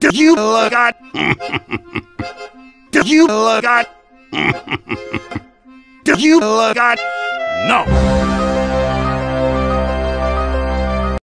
Do you look at? Do you look at? Do you look at? No.